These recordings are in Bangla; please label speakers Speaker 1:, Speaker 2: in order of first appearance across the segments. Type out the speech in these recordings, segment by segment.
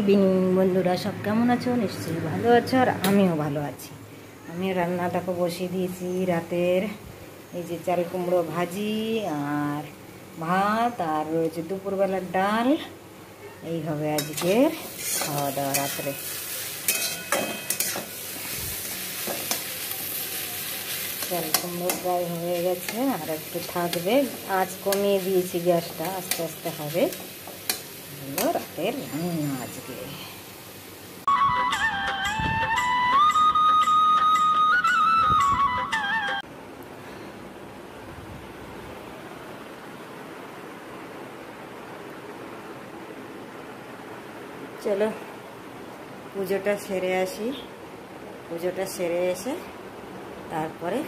Speaker 1: ইভিনিং বন্ধুরা, সব কেমন আছো? নিশ্চয়ই ভালো আছো আর আমিও ভালো আছি। আমি রান্নাটাকে বসিয়ে দিয়েছি রাতের। এই যে চাল কুমড়ো ভাজি আর ভাত আর রয়েছে দুপুরবেলার ডাল। এই হবে আজকের খাওয়া দাওয়া রাত্রে। চাল কুমড়ো প্রায় হয়ে গেছে আর একটু থাকবে। আজ কমিয়ে দিয়েছি গ্যাসটা, আস্তে আস্তে হবে। রাতের রান্না আজকে চলো, পুজোটা সেরে আসি। পুজোটা সেরে এসে তারপরে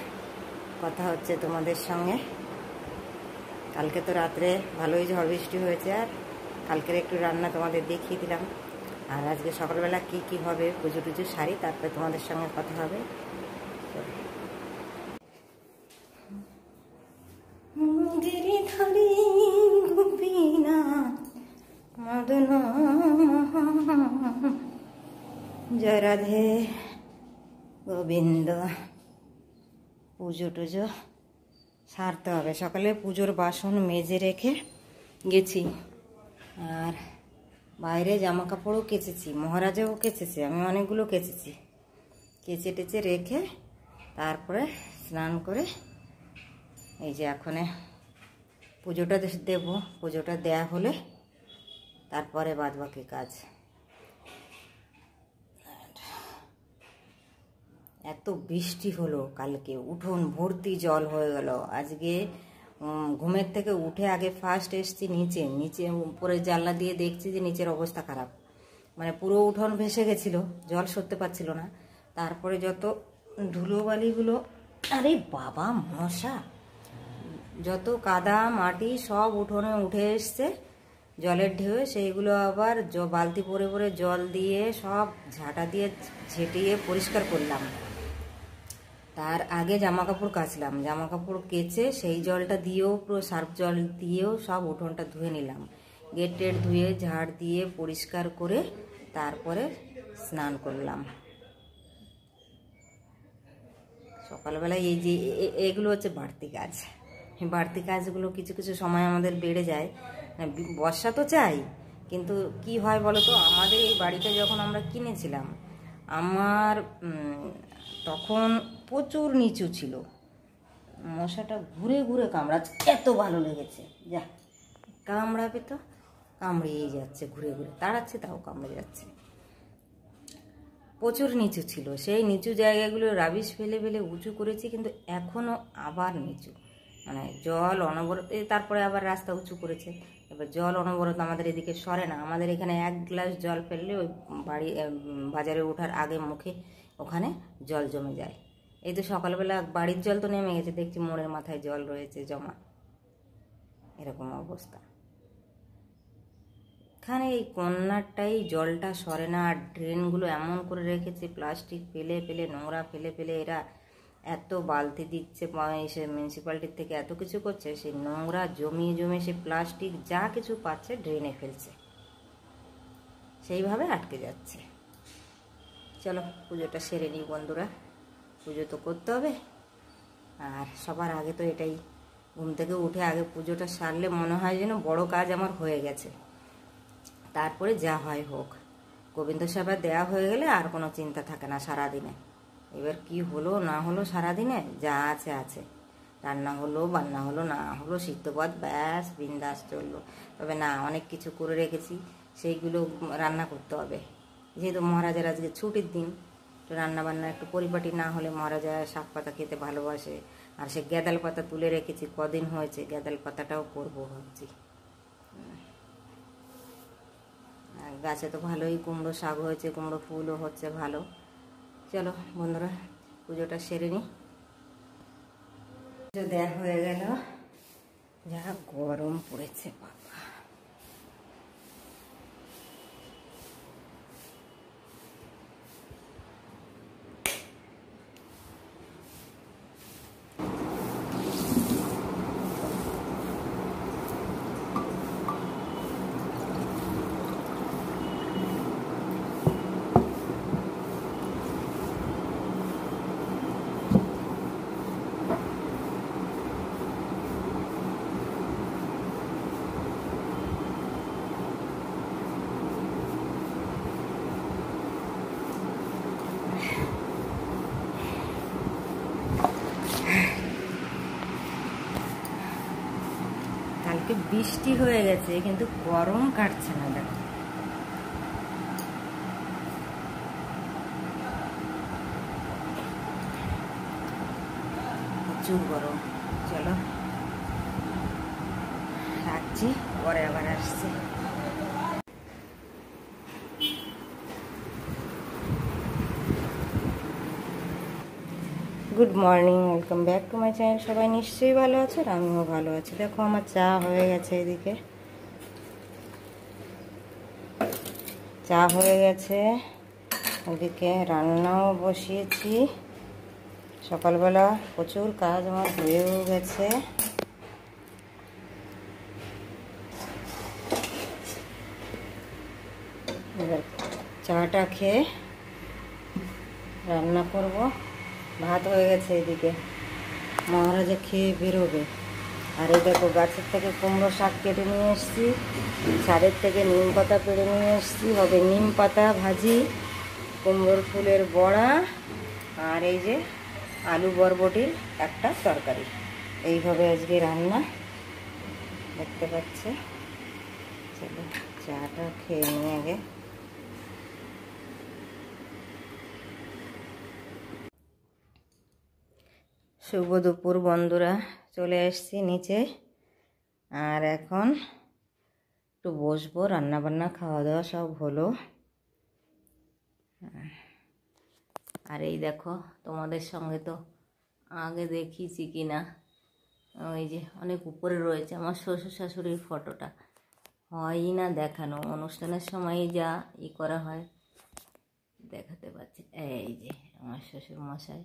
Speaker 1: কথা হচ্ছে তোমাদের সঙ্গে। কালকে তো রাত্রে ভালোই ঝড় বৃষ্টি হয়েছে আর কালকের একটু রান্না তোমাদের দেখিয়ে দিলাম। আর আজকে সকালবেলা কি কি হবে, পুজো টুজো সারি, তারপরে তোমাদের সঙ্গে কথা হবে। গিরিধারী গোপীনা মদন। জয় রাধে গোবিন্দ। পুজো টুজো সারতে হবে। সকালে পুজোর বাসন মেজে রেখে গেছি। আর বাইরে জামা কাপড়ও কেচেছি, মহারাজাও কেচেছে, আমি অনেকগুলো কেচেছি। কেচে টেচে রেখে তারপরে স্নান করে এই যে এখন পুজোটা দেব, পুজোটা দেয়া হলে তারপরে বাদ বাকি কাজ এত বৃষ্টি হলো কালকে, উঠোন ভর্তি জল হয়ে গেল। আজকে ঘুমের থেকে উঠে আগে ফার্স্ট এসছি নিচে। নিচে উপরে জানলা দিয়ে দেখছি যে নিচের অবস্থা খারাপ। মানে পুরো উঠোন ভেসে গেছিল, জল সরতে পারছিল না। তারপরে যত ধুলোবালিগুলো, আরে বাবা মশা! যত কাদা, মাটি সব উঠোনে উঠে এসছে, জলের ঢেউ, সেইগুলো আবার বালতি পরে পরে জল দিয়ে সব ঝাঁটা দিয়ে ঝেঁটিয়ে পরিষ্কার করলাম। তার আগে জামা কাপড় কাচলাম। জামা কাপড় কেচে সেই জলটা দিয়েও, পুরো সার্ফ জল দিয়েও সব উঠোনটা ধুয়ে নিলাম। গেট টেট ধুয়ে, ঝাড় দিয়ে পরিষ্কার করে তারপরে স্নান করলাম। সকালবেলায় এই যে এগুলো হচ্ছে বাড়তি কাজ। বাড়তি কাজগুলো কিছু কিছু সময় আমাদের বেড়ে যায়। বর্ষা তো চাই, কিন্তু কি হয় বলো তো আমাদের এই বাড়িটা যখন আমরা কিনেছিলাম, আমার তখন প্রচুর নিচু ছিল। মশাটা ঘুরে ঘুরে কামড়াচ্ছে। এত ভালো লেগেছে। যা, কামড়াবে তো, কামড়িয়েই যাচ্ছে ঘুরে ঘুরে। তাড়াচ্ছে, তাও কামড়ে যাচ্ছে। প্রচুর নিচু ছিল। সেই নিচু জায়গাগুলো রাবিশ ফেলে ফেলে উঁচু করেছি, কিন্তু এখনও আবার নিচু। মানে জল অনবরত তারপরে আবার রাস্তা উঁচু করেছে। এবার জল অনবরত আমাদের এদিকে সরে না। আমাদের এখানে এক গ্লাস জল ফেললে ওই বাড়ি বাজারে ওঠার আগে মুখে ওখানে জল জমে যায়। এই তো সকালবেলা বাড়ির জল তো নেমে গেছে, দেখছি মোড়ের মাথায় জল রয়েছে জমা। এরকম অবস্থা। এখানে এই কন্যারটাই জলটা সরে না, আর ড্রেনগুলো এমন করে রেখেছে, প্লাস্টিক ফেলে ফেলে, নোংরা ফেলে ফেলে এরা এত বালতি দিচ্ছে সে মিউনিসিপ্যালিটির থেকে এত কিছু করছে সেই নোংরা জমিয়ে জমিয়ে সে প্লাস্টিক যা কিছু পাচ্ছে ড্রেনে ফেলছে। সেইভাবে আটকে যাচ্ছে। চলো পুজোটা সেরে নিই বন্ধুরা। পুজো তো করতে হবে। আর সবার আগে তো এটাই, ঘুম থেকে উঠে আগে পুজোটা সারলে মনে হয় যেন বড় কাজ আমার হয়ে গেছে। তারপরে যা হয় হোক, গোবিন্দ সেবা দেওয়া হয়ে গেলে আর কোনো চিন্তা থাকে না সারাদিনে। এবার কি হলো, না হলো সারাদিনে, যা আছে আছে। রান্না হলো, বান্না হলো, না হলো সিদ্ধবাদ ব্যাস, বিন্দাস চলল। তবে না, অনেক কিছু করে রেখেছি, সেইগুলো রান্না করতে হবে। যেহেতু মহারাজার আজকে ছুটির দিন তো রান্না বান্না একটু পরিপাটি না হলে মারা যায়, শাক পাতা খেতে ভালোবাসে। আর সে গ্যাদাল পাতা তুলে রেখেছি, কদিন হয়েছে গ্যাদাল পাতাটাও করব ভাবছি। গাছে তো ভালোই কুমড়ো শাক হয়েছে, কুমড়ো ফুলও হচ্ছে ভালো। চলো বন্ধুরা, পুজোটা সেরে নিই পুজো দেওয়া হয়ে গেল। যা গরম পড়েছে বাবা বৃষ্টি হয়ে গেছে, কিন্তু গরম কাটছে না, দেখো। প্রচুর গরম, চলো। রাখছি, পরে আবার আসছি। Good morning, welcome back to my channel. সবাই নিশ্চয়ই ভালো আছে? আর আমিও ভালো আছি। দেখো, আমার চা হয়ে গেছে এদিকে। চা হয়ে গেছে। ওদিকে রান্নাও বসিয়েছি। সকালবেলা প্রচুর কাজ আমার হয়েও গেছে। চাটা খেয়ে রান্না করব। ভাত হয়ে গেছে এদিকে। মহারাজা খেয়ে বেরোবে। আর এই দেখো, গাছের থেকে কুমড়ো শাক কেটে নিয়ে এসেছি ছাদের থেকে নিম পাতা পেড়ে নিয়ে এসেছি, হবে নিম পাতা ভাজি, কুমড়োর ফুলের বড়া, আর এই যে আলু বরবটির একটা তরকারি। এইভাবে আজকে রান্না দেখতে পাচ্ছে? চলো, চাটা খেয়ে নিয়ে আগে। শুভ দুপুর বন্ধুরা, চলে এসছি নিচে। আর এখন একটু বসবো, রান্নাবান্না খাওয়া দাওয়া সব হলো। আর এই দেখো, তোমাদের সঙ্গে তো আগে দেখিয়েছি কি না ওই যে অনেক উপরে রয়েছে আমার শ্বশুর শাশুড়ির ফটোটা। হয়ই না দেখানো, অনুষ্ঠানের সময় যা ই করা হয়, দেখাতে পারছি। এই যে আমার শ্বশুর মশাই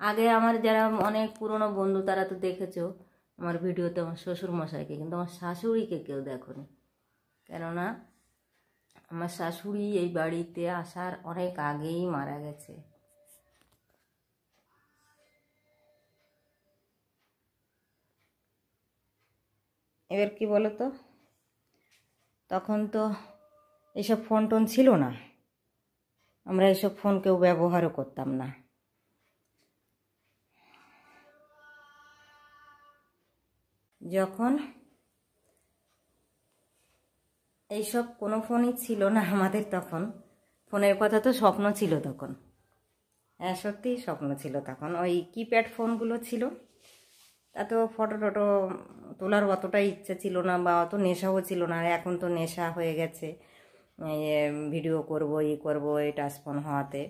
Speaker 1: আগে আমার যারা অনেক পুরনো বন্ধু, তারা তো দেখেছ আমার ভিডিওতে আমার শ্বশুর মশাইকে কিন্তু আমার শাশুড়িকে কেউ দেখনি। কেননা আমার শাশুড়ি এই বাড়িতে আসার অনেক আগেই মারা গেছে। এবার কি বলো তো তখন তো এইসব ফোন টোন ছিল না। আমরা এসব ফোন কেউ ব্যবহারও করতাম না। যখন এইসব কোনো ফোনই ছিল না আমাদের তখন। ফোনের কথা তো স্বপ্ন ছিল তখন। হ্যাঁ সত্যিই স্বপ্ন ছিল তখন। ওই কিপ্যাড ফোনগুলো ছিল। তাতেও ফটো টটো তোলার অতটা ইচ্ছা ছিল না বা অত নেশাও ছিল না। আর এখন তো নেশা হয়ে গেছে। ভিডিও করব, ই করব, এই টাচ ফোন হওয়াতে।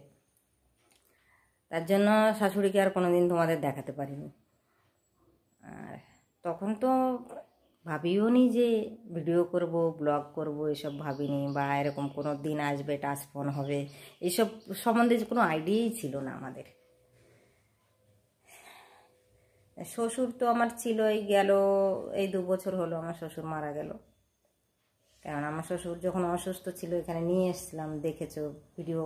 Speaker 1: তার জন্য শাশুড়িকে আর কোনো দিন তোমাদের দেখাতে পারিনি। আর তখন তো ভাবিও নি যে ভিডিও করব, ব্লগ করব, এসব ভাবিনি বা এরকম কোনো দিন আসবে টাচ ফোন হবে এইসব সম্বন্ধে কোনো আইডিয়াই ছিল না আমাদের। শ্বশুর তো আমার ছিল এই গেল, এই দু বছর হলো আমার শ্বশুর মারা গেল। কারণ আমার শ্বশুর যখন অসুস্থ ছিল, এখানে নিয়ে এসেছিলাম, দেখেছ, ভিডিও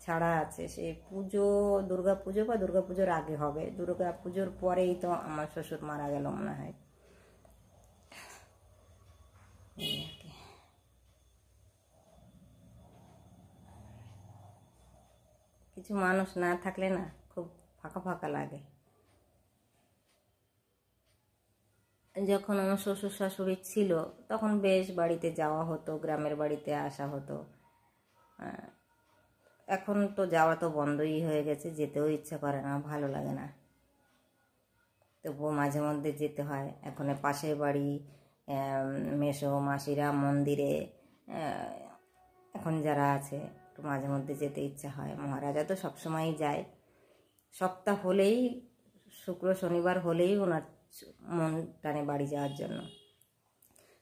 Speaker 1: ছাড়া আছে। সেই পুজো, দুর্গা পুজো বা দুর্গা পুজোর আগে হবে। দুর্গা পুজোর পরেই তো আমার শ্বশুর মারা গেল মনে হয়। কিছু মানুষ না থাকলে না খুব ফাঁকা ফাঁকা লাগে। যখন আমার শ্বশুর শাশুড়ি ছিল, তখন বেশ বাড়িতে যাওয়া হতো, গ্রামের বাড়িতে আসা হতো। এখন তো যাওয়া তো বন্ধই হয়ে গেছে, যেতেও ইচ্ছা করে না, ভালো লাগে না। তবুও মাঝে মধ্যে যেতে হয়। এখন পাশের বাড়ি মেসো, মাসিরা মন্দিরে এখন যারা আছে, একটু মাঝে মধ্যে যেতে ইচ্ছা হয়। মহারাজা তো সবসময়ই যায়। সপ্তাহ হলেই, শুক্র, শনিবার হলেই ওনার মন টানে বাড়ি যাওয়ার জন্য।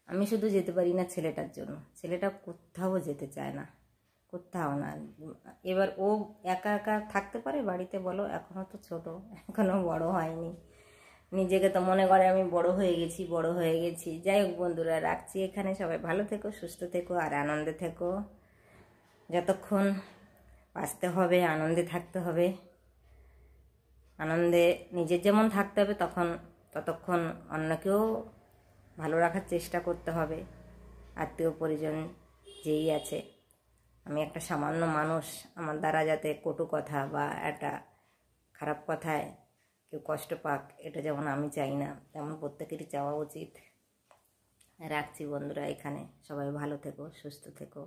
Speaker 1: আমি শুধু যেতে পারি না ছেলেটার জন্য। ছেলেটা কোথাও যেতে চায় না। কোথাও না। এবার ও একা একা থাকতে পারে? বাড়িতে বলো এখনও তো ছোট এখনও বড় হয়নি। নিজেকে তো মনে করে আমি বড় হয়ে গেছি, বড় হয়ে গেছি। যাই হোক বন্ধুরা, রাখছি এখানে। সবাই ভালো থেকো, সুস্থ থেকো, আর আনন্দে থেকো। যতক্ষণ বাঁচতে হবে, আনন্দে থাকতে হবে। আনন্দে নিজের যেমন থাকতে হবে, তখন ততক্ষণ অন্যকেও ভালো রাখার চেষ্টা করতে হবে। আত্মীয় পরিজন যেই আছে। আমি একটা সামান্য মানুষ, আমার দ্বারা যাতে কটু কথা বা একটা খারাপ কথায় কেউ কষ্ট পাক, এটা যেমন আমি চাই না, তেমন প্রত্যেকেরই চাওয়া উচিত। রাখছি বন্ধুরা এখানে, সবাই ভালো থেকো, সুস্থ থেকো।